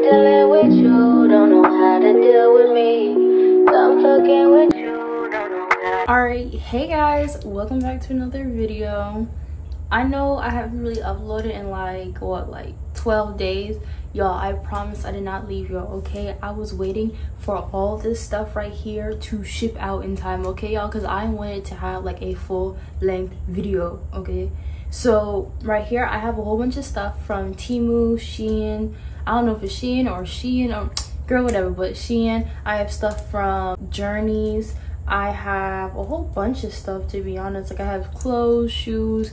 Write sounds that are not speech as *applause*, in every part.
dealing with you, don't know how to deal with me. I'm fucking with you. Alright, hey guys, welcome back to another video. I know I haven't really uploaded in like, what, like 12 days. Y'all, I promise I did not leave y'all, okay? I was waiting for all this stuff right here to ship out in time, okay, y'all? Because I wanted to have like a full length video, okay? So right here, I have a whole bunch of stuff from Temu, Shein. I don't know if it's Shein or Shein or girl, whatever, but Shein. I have stuff from Journeys. I have a whole bunch of stuff to be honest. Like I have clothes, shoes,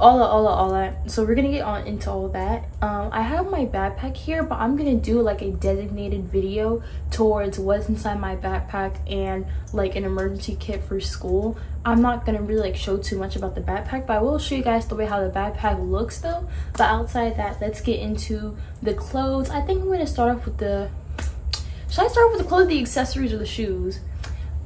all that, all that, all that. So we're gonna get on into all that. Um, I have my backpack here, but I'm gonna do like a designated video towards what's inside my backpack and like an emergency kit for school. I'm not gonna really like show too much about the backpack, but I will show you guys the way how the backpack looks though. But outside that, let's get into the clothes. I think I'm gonna start off with the, should I start off with the clothes, the accessories, or the shoes?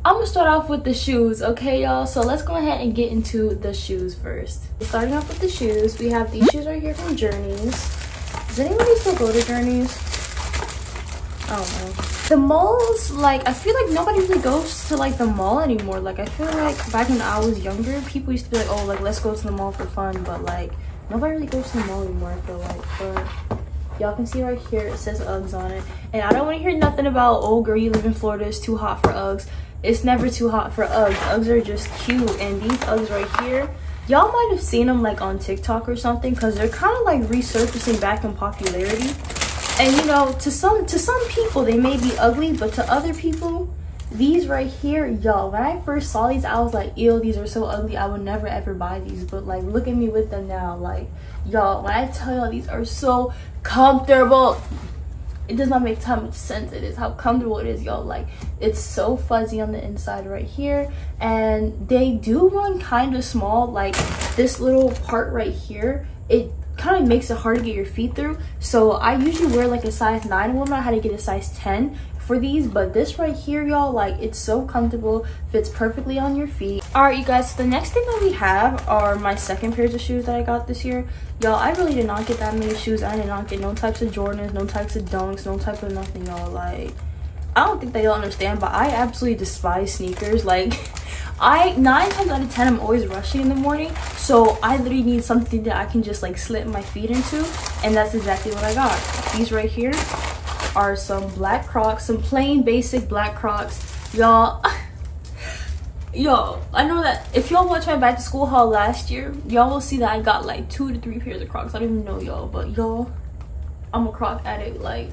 I'm gonna start off with the shoes, okay, y'all? So let's go ahead and get into the shoes first. Starting off with the shoes, we have these shoes right here from Journeys. Does anybody still go to Journeys? I don't know. The malls, like, I feel like nobody really goes to, like, the mall anymore. Like, I feel like back when I was younger, people used to be like, oh, like, let's go to the mall for fun. But, like, nobody really goes to the mall anymore, I feel like. But y'all can see right here, it says Uggs on it. And I don't want to hear nothing about, oh, girl, you live in Florida, it's too hot for Uggs it's never too hot for Uggs. Uggs are just cute. And these Uggs right here, y'all might have seen them like on TikTok or something because they're kind of like resurfacing back in popularity. And you know, to some to some people they may be ugly, but to other people, these right here, y'all, when I first saw these, I was like, ew, these are so ugly. I would never ever buy these. But like look at me with them now. Like, y'all, when I tell y'all these are so comfortable it does not make how much sense. It is how comfortable it is y'all. Like it's so fuzzy on the inside right here. And they do run kind of small. Like this little part right here it kind of makes it hard to get your feet through. So i usually wear like a size 9 and woman i had to get a size 10 for these but this right here y'all like it's so comfortable fits perfectly on your feet. All right you guys so the next thing that we have are my second pairs of shoes that i got this year. Y'all i really did not get that many shoes. I did not get no types of jordans no types of dunks no type of nothing y'all like i don't think they all understand but i absolutely despise sneakers like *laughs* I nine times out of ten I'm always rushing in the morning so I literally need something that I can just like slip my feet into and that's exactly what I got. These right here are some black crocs some plain basic black crocs. Y'all *laughs* y'all i know that if y'all watch my back to school haul last year y'all will see that i got like two to three pairs of crocs. I don't even know y'all but y'all i'm a croc addict. Like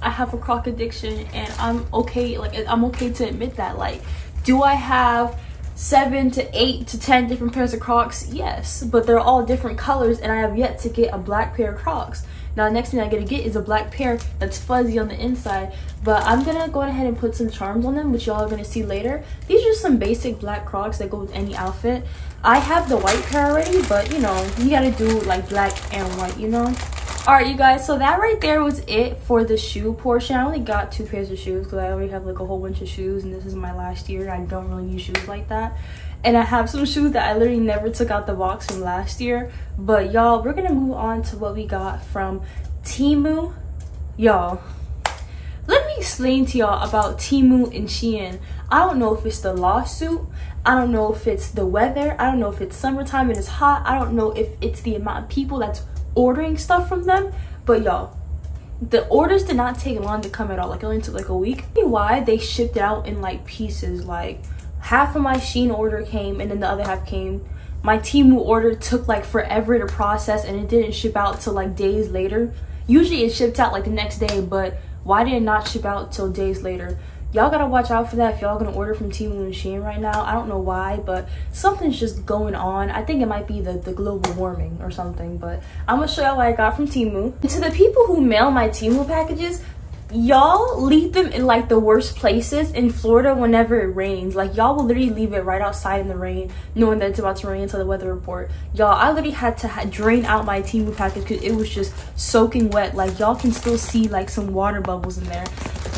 i have a croc addiction and i'm okay like i'm okay to admit that. Like do i have seven to eight to ten different pairs of crocs? Yes but they're all different colors and i have yet to get a black pair of crocs now, next thing I gotta get is a black pair that's fuzzy on the inside. But I'm gonna go ahead and put some charms on them, which y'all are gonna see later. These are some basic black crocs that go with any outfit. I have the white pair already, but you know, you gotta do like black and white, you know? Alright, you guys, so that right there was it for the shoe portion. I only got two pairs of shoes because I already have like a whole bunch of shoes and this is my last year. I don't really use shoes like that and I have some shoes that I literally never took out the box from last year. But y'all, we're gonna move on to what we got from Temu Y'all, let me explain to y'all about Temu and Shein. I don't know if it's the lawsuit. I don't know if it's the weather. I don't know if it's summertime and it's hot. I don't know if it's the amount of people that's ordering stuff from them. But y'all, the orders did not take long to come at all. Like it only took like a week. Why they shipped out in like pieces like half of my Shein order came and then the other half came. My Temu order took like forever to process and it didn't ship out till like days later. Usually it shipped out like the next day, but why did it not ship out till days later? Y'all gotta watch out for that if y'all gonna order from Temu and Shein right now. I don't know why, but something's just going on. I think it might be the, the global warming or something, but I'm gonna show y'all what I got from Temu. And to the people who mail my Temu packages, y'all leave them in like the worst places in Florida whenever it rains. Like y'all will literally leave it right outside in the rain, knowing that it's about to rain until the weather report. Y'all, I literally had to ha drain out my Temu package because it was just soaking wet. Like y'all can still see like some water bubbles in there.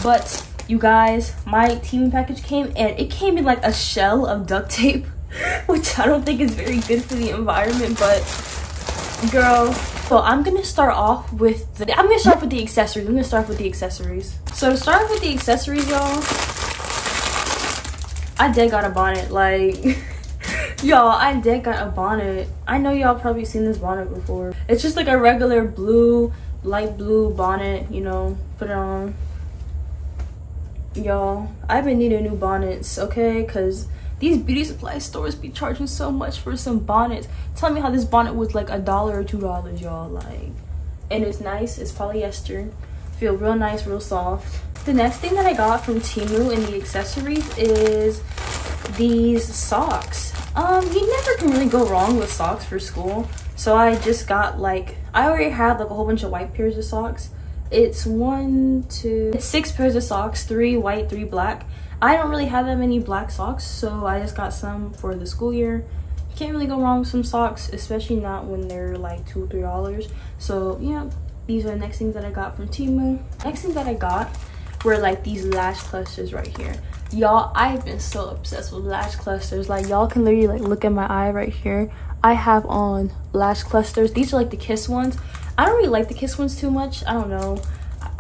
But you guys, my Temu package came and it came in like a shell of duct tape, *laughs* which I don't think is very good for the environment. But girl, So I'm gonna start off with the, I'm gonna start with the accessories. I'm gonna start with the accessories. So to start with the accessories, y'all, I did got a bonnet. Like, *laughs* y'all, I did got a bonnet. I know y'all probably seen this bonnet before. It's just like a regular blue, light blue bonnet, you know, put it on. Y'all, I've been needing new bonnets, okay? Because these beauty supply stores be charging so much for some bonnets. Tell me how this bonnet was like a dollar or two dollars, y'all. Like, and it's nice. It's polyester. Feel real nice, real soft. The next thing that I got from Temu in the accessories is these socks. Um, you never can really go wrong with socks for school. So I just got like, I already had like a whole bunch of white pairs of socks. It's one, two, it's six pairs of socks, three white, three black. I don't really have that many black socks, so I just got some for the school year. Can't really go wrong with some socks, especially not when they're like two or three dollars. So yeah, these are the next things that I got from Temu. Next thing that I got were like these lash clusters right here. Y'all i've been so obsessed with lash clusters. Like y'all can literally like look at my eye right here. I have on lash clusters. These are like the kiss ones. I don't really like the kiss ones too much. I don't know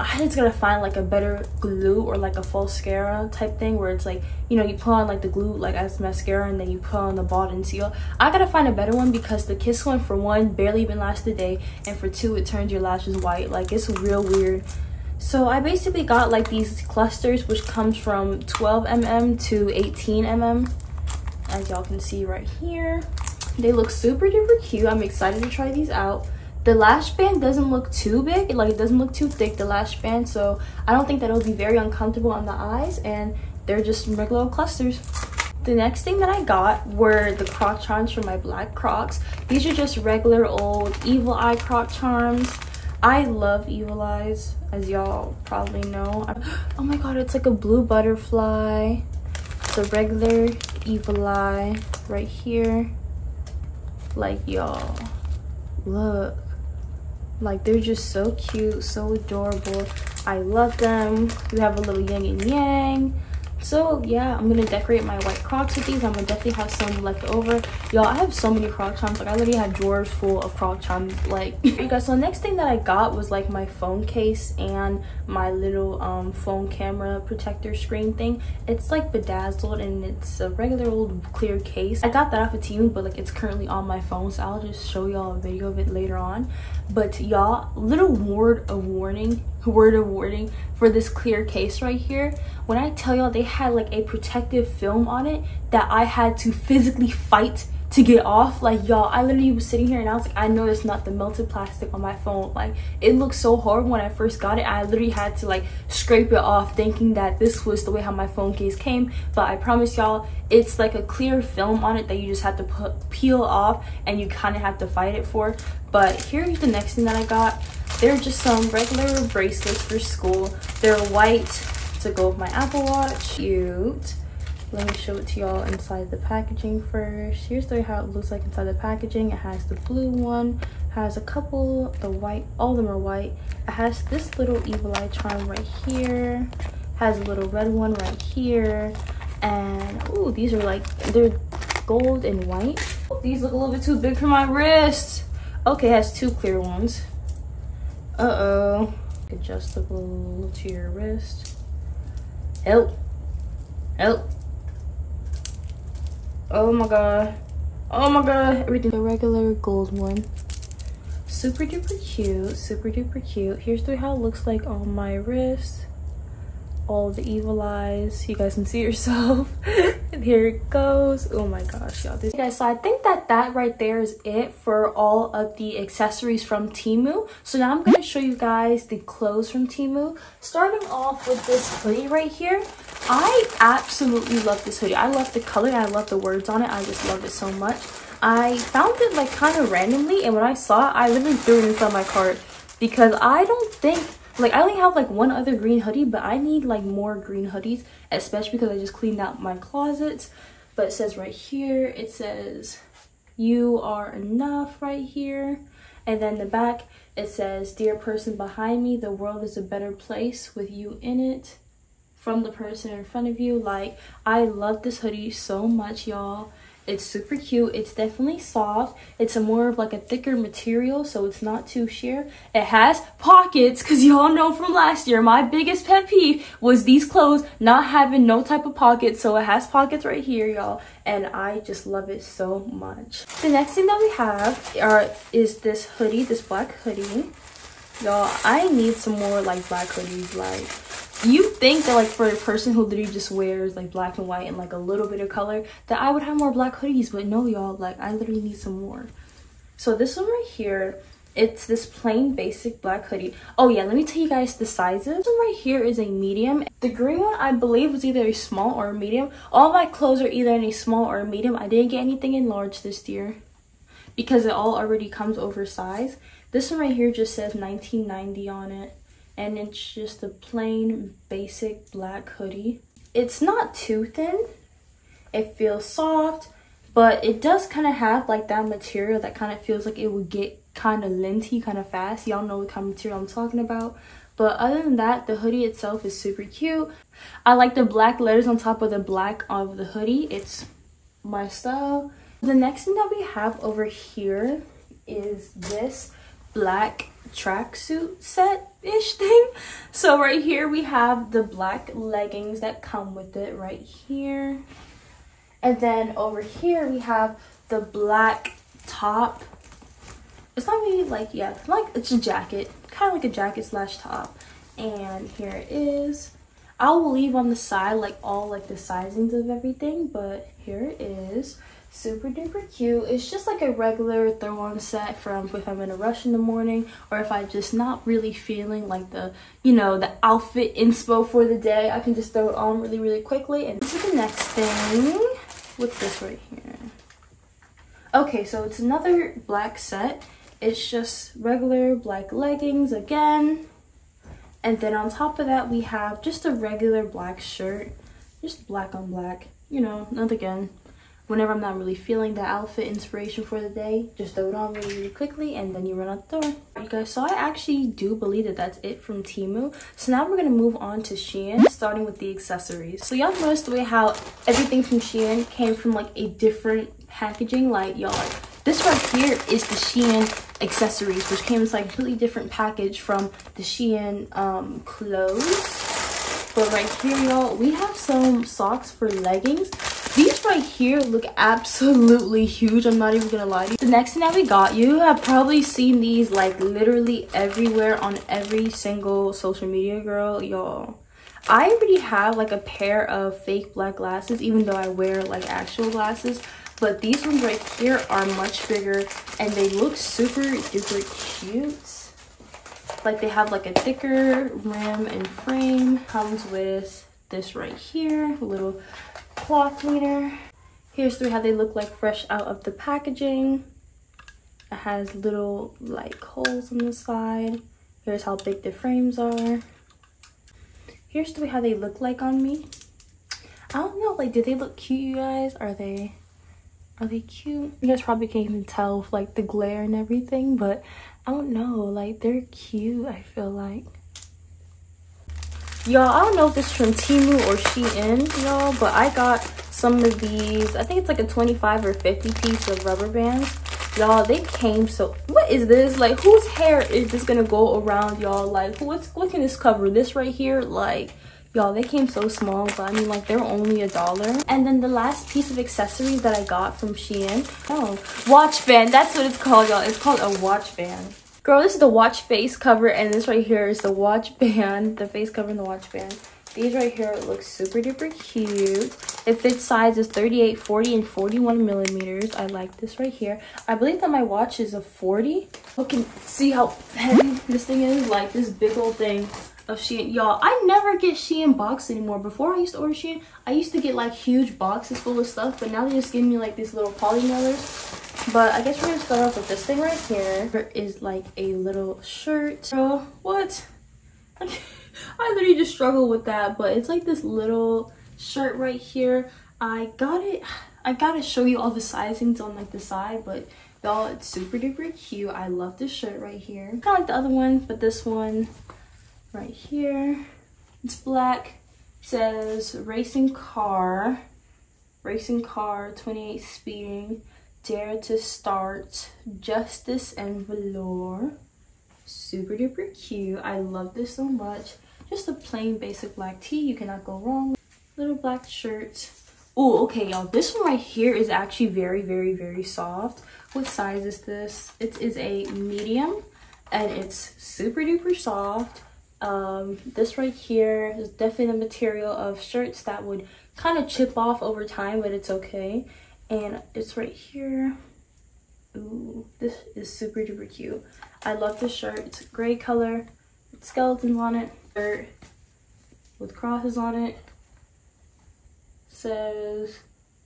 i just gotta find like a better glue or like a falscara type thing where it's like you know you put on like the glue like as mascara and then you put on the bond and seal i gotta find a better one because the kiss one for one barely even lasts a day and for two it turns your lashes white like it's real weird so I basically got like these clusters which comes from 12 mm to 18 mm as y'all can see right here. They look super duper cute. I'm excited to try these out. The lash band doesn't look too big, like it doesn't look too thick, the lash band, so I don't think that it'll be very uncomfortable on the eyes and they're just regular clusters. The next thing that I got were the croc charms for my black crocs. These are just regular old evil eye croc charms. I love evil eyes as y'all probably know. *gasps* Oh my god, it's like a blue butterfly. It's a regular evil eye right here. Like y'all, look. Like they're just so cute, so adorable. I love them. You have a little yin and yang so yeah i'm gonna decorate my white crocs with these. I'm gonna definitely have some left over. Y'all i have so many croc charms. Like i literally have drawers full of croc charms. Like *laughs* you guys so the next thing that i got was like my phone case and my little um phone camera protector screen thing. It's like bedazzled and it's a regular old clear case. I got that off of team but like it's currently on my phone so i'll just show y'all a video of it later on. But y'all little word of warning word of warning for this clear case right here when i tell y'all they had like a protective film on it that i had to physically fight to get off like y'all i literally was sitting here and i was like i know it's not the melted plastic on my phone like it looked so horrible when i first got it i literally had to like scrape it off thinking that this was the way how my phone case came but i promise y'all it's like a clear film on it that you just have to put peel off and you kind of have to fight it for but here's the next thing that i got they're just some regular bracelets for school. They're white. To go with my apple watch. Cute. Let me show it to y'all inside the packaging first. Here's the how it looks like inside the packaging. It has the blue one has a couple the white all of them are white. It has this little evil eye charm right here. Has a little red one right here. And oh these are like they're gold and white. These look a little bit too big for my wrist. Okay has two clear ones uh-oh. Adjustable to your wrist. Help. Help. Oh my god. Oh my god. Everything. The regular gold one. Super duper cute. Super duper cute. Here's the how it looks like on my wrist all the evil eyes you guys can see yourself. *laughs* And here it goes. Oh my gosh y'all. This guys so i think that that right there is it for all of the accessories from Temu so now i'm going to show you guys the clothes from Temu starting off with this hoodie right here. I absolutely love this hoodie. I love the color. I love the words on it. I just love it so much. I found it like kind of randomly and when i saw it i literally threw it inside my cart because i don't think like i only have like one other green hoodie but i need like more green hoodies especially because i just cleaned out my closets. But it says right here it says you are enough right here. And then the back it says dear person behind me the world is a better place with you in it from the person in front of you. Like i love this hoodie so much y'all It's super cute. It's definitely soft. It's a more of like a thicker material, so it's not too sheer. It has pockets, because y'all know from last year, my biggest pet peeve was these clothes not having no type of pockets. So it has pockets right here, y'all. And I just love it so much. The next thing that we have are, is this hoodie, this black hoodie. Y'all, I need some more like black hoodies. Like, you think that like for a person who literally just wears like black and white and like a little bit of color that I would have more black hoodies but no y'all like I literally need some more. So this one right here it's this plain basic black hoodie. Oh yeah let me tell you guys the sizes. This one right here is a medium. The green one I believe was either a small or a medium. All my clothes are either in a small or a medium. I didn't get anything in large this year because it all already comes oversized. This one right here just says 1990 on it and it's just a plain basic black hoodie. It's not too thin. It feels soft, but it does kind of have like that material that kind of feels like it would get kind of linty kind of fast. Y'all know what kind of material I'm talking about. But other than that, the hoodie itself is super cute. I like the black letters on top of the black of the hoodie. It's my style. The next thing that we have over here is this black tracksuit set-ish thing. So right here we have the black leggings that come with it right here. And then over here we have the black top. It's not really like, yeah, like it's a jacket. Kind of like a jacket slash top. And here it is. I will leave on the side like all like the sizings of everything. But here it is super duper cute. It's just like a regular throw on set from um, if i'm in a rush in the morning or if i'm just not really feeling like the you know the outfit inspo for the day i can just throw it on really really quickly. And is the next thing what's this right here? Okay so it's another black set. It's just regular black leggings again. And then on top of that we have just a regular black shirt. Just black on black you know not again whenever I'm not really feeling the outfit inspiration for the day, just throw it on really, really quickly and then you run out the door. You guys, so I actually do believe that that's it from Temu. So now we're to move on to Shein, starting with the accessories. So y'all noticed the way how everything from Shein came from like a different packaging. Like y'all, this right here is the Shein accessories, which came in like completely different package from the Shein um, clothes. But right here, y'all, we have some socks for leggings these right here look absolutely huge. I'm not even gonna lie to you. The next thing that we got, you have probably seen these like literally everywhere on every single social media girl, y'all. I already have like a pair of fake black glasses, even though I wear like actual glasses. But these ones right here are much bigger and they look super duper cute. Like they have like a thicker rim and frame. Comes with this right here, little cloth cleaner. Here's three how they look like fresh out of the packaging. It has little like holes on the side. Here's how big the frames are. Here's three how they look like on me. I don't know, like, do they look cute, you guys? Are they, are they cute? You guys probably can't even tell with, like, the glare and everything, but I don't know, like, they're cute, I feel like. Y'all, I don't know if this is from Temu or Shein, y'all, but I got some of these. I think it's like a 25 or 50 piece of rubber bands. Y'all, they came so... What is this? Like, whose hair is this gonna go around, y'all? Like, what's what can this cover? This right here? Like, y'all, they came so small, but I mean, like, they're only a dollar. And then the last piece of accessories that I got from Shein. Oh, watch band. That's what it's called, y'all. It's called a watch band. Girl, this is the watch face cover, and this right here is the watch band, the face cover and the watch band. These right here look super duper cute. It fits sizes 38, 40, and 41 millimeters. I like this right here. I believe that my watch is a 40. You can see how heavy this thing is. Like this big old thing of Shein. Y'all, I never get Shein box anymore. Before I used to order Shein, I used to get like huge boxes full of stuff. But now they just give me like these little poly mailers but I guess we're gonna start off with this thing right here. There is like a little shirt. So what? *laughs* I literally just struggle with that, but it's like this little shirt right here. I got it. I gotta show you all the sizings on like the side, but y'all, it's super duper cute. I love this shirt right here. Kind of like the other one, but this one right here. It's black. It says racing car racing car, 28 speeding, dare to start, justice and velour. Super duper cute. I love this so much. Just a plain basic black tee. You cannot go wrong. Little black shirt. Oh, okay, y'all. This one right here is actually very, very, very soft. What size is this? It is a medium and it's super duper soft. Um, this right here is definitely the material of shirts that would kind of chip off over time, but it's okay. And it's right here. Ooh, this is super duper cute. I love this shirt. It's gray color with skeletons on it. Shirt with crosses on it. Says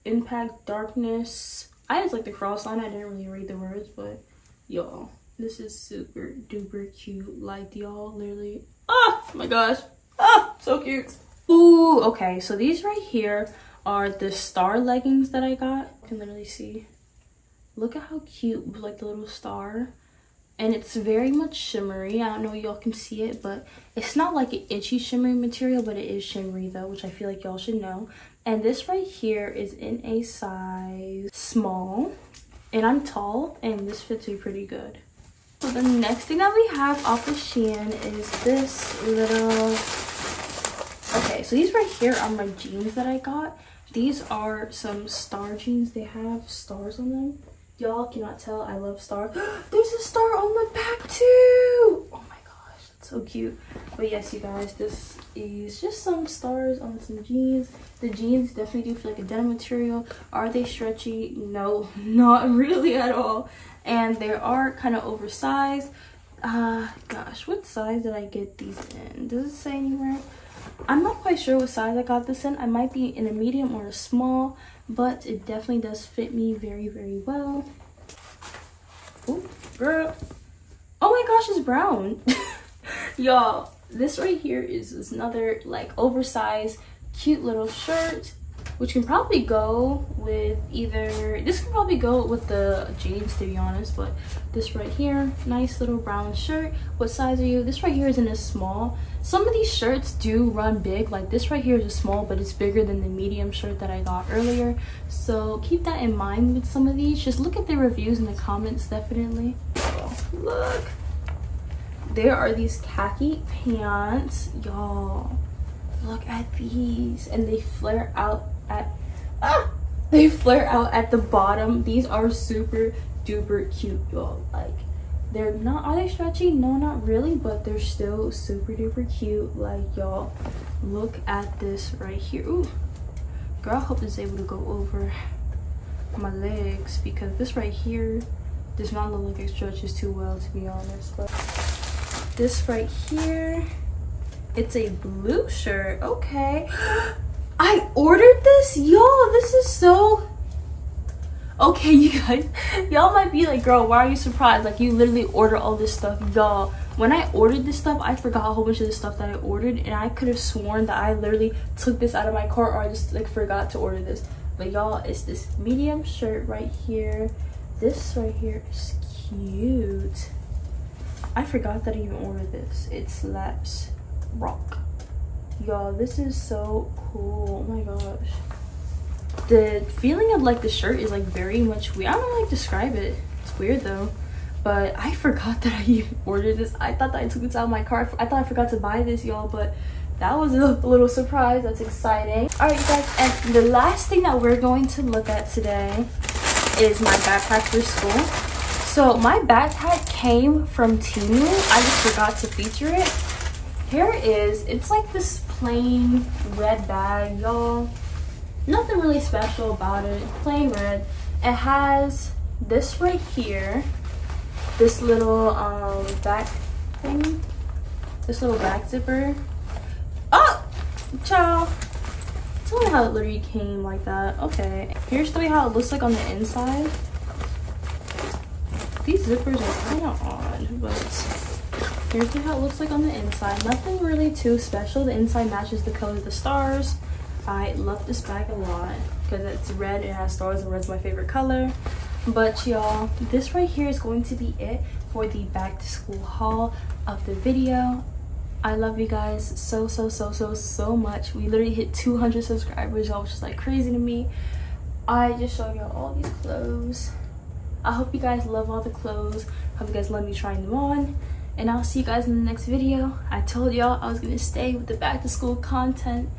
impact darkness. I just like the cross on it. I didn't really read the words, but y'all, this is super duper cute. Like y'all literally, oh my gosh. Ah, so cute. Ooh, okay. So these right here are the star leggings that I got. You can literally see. Look at how cute, like the little star and it's very much shimmery i don't know y'all can see it but it's not like an itchy shimmery material but it is shimmery though which i feel like y'all should know and this right here is in a size small and i'm tall and this fits me pretty good so the next thing that we have off of shein is this little okay so these right here are my jeans that i got these are some star jeans they have stars on them Y'all cannot tell I love stars. *gasps* There's a star on the back too. Oh so cute. But yes, you guys, this is just some stars on some jeans. The jeans definitely do feel like a denim material. Are they stretchy? No, *laughs* not really at all. And they are kind of oversized. Uh, gosh, what size did I get these in? Does it say anywhere? I'm not quite sure what size I got this in. I might be in a medium or a small but it definitely does fit me very very well oh girl oh my gosh it's brown *laughs* y'all this right here is, another like oversized cute little shirt which can probably go with either this can probably go with the jeans to be honest but this right here nice little brown shirt. What size are you? This right here is in a small. Some of these shirts do run big. Like this right here is a small but it's bigger than the medium shirt that i got earlier. So keep that in mind with some of these. Just look at the reviews in the comments definitely. Look there are these khaki pants y'all. Look at these. And they flare out at ah, they flare out at the bottom. These are super duper cute y'all. Like they're not are they stretchy? No not really but they're still super duper cute. Like y'all look at this right here. Ooh. girl hope is able to go over my legs because this right here does not look like it stretches too well to be honest. But this right here it's a blue shirt okay *gasps* I ordered this? Yo, this is so... Okay, *laughs* you guys, y'all might be like, girl, why are you surprised? Like, you literally order all this stuff. Y'all, when I ordered this stuff, I forgot a whole bunch of the stuff that I ordered. And I could have sworn that I literally took this out of my cart or I just, like, forgot to order this. But y'all, it's this medium shirt right here. This right here is cute. I forgot that I even ordered this. It slaps rock. Y'all this is so cool. Oh my gosh. The feeling of like the shirt is like very much weird i don't to describe it. It's weird though. But i forgot *laughs* that i even ordered this. I thought that i took this out of my cart i thought i forgot to buy this y'all but that was a *laughs* little surprise. That's exciting. All right guys and the last thing that we're going to look at today is my backpack for school so my backpack came from Temu. I just forgot to feature it. Here it is. It's like this plain red bag, y'all. Nothing really special about it. Plain red. It has this right here. This little um back thing. This little back zipper. Oh! Ciao! Tell me how it literally came like that. Okay. Here's the way how it looks like on the inside. These zippers are kind of odd, but Here's how it looks like on the inside. Nothing really too special. The inside matches the color of the stars. I love this bag a lot because it's red. It has stars and red's my favorite color. But y'all, this right here is going to be it for the back to school haul of the video. I love you guys so, so, so, so, so much. We literally hit 200 subscribers, y'all, which is like crazy to me. I just showed y'all all these clothes. I hope you guys love all the clothes. Hope you guys love me trying them on. And I'll see you guys in the next video. I told y'all I was gonna stay with the back to school content.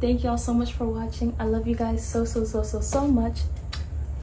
Thank y'all so much for watching. I love you guys so, so, so, so, so much.